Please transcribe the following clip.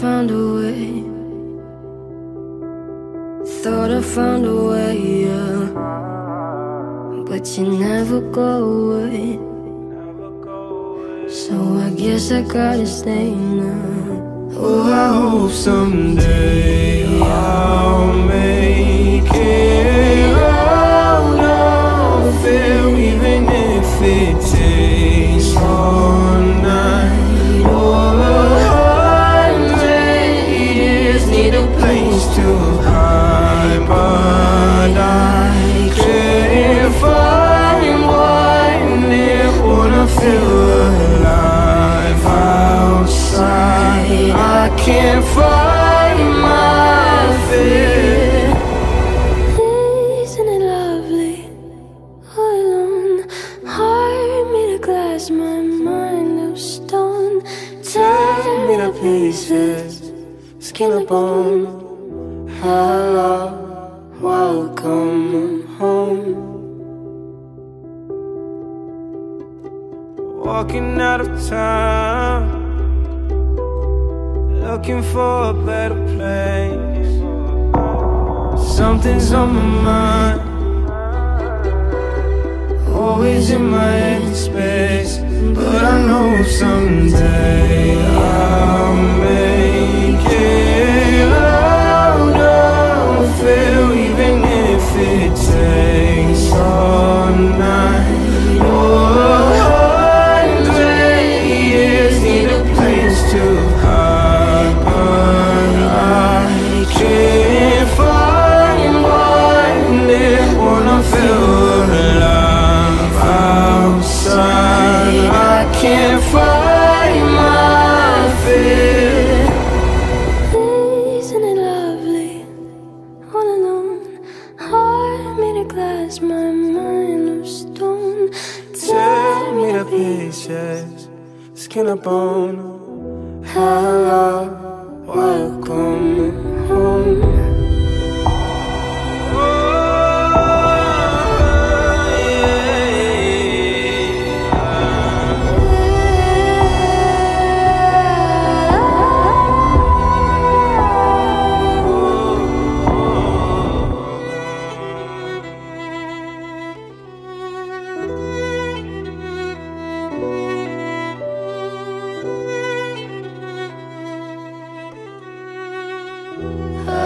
found a way. Thought I found a way, yeah. But you never go away. So I guess I gotta stay now. Oh, I hope someday I'll make it out of here, even if it takes can't find my fear. Isn't it lovely? All alone, heart made of glass, my mind of stone. Tear me to pieces, skin and bone. Hello, welcome home. Walking out of town, looking for a better place. Something's on my mind, always in my head space. But I know someday can't my. Isn't it lovely? All alone, heart made of glass, my mind of stone. Tear me to pieces, skin and bone. Hello. Oh.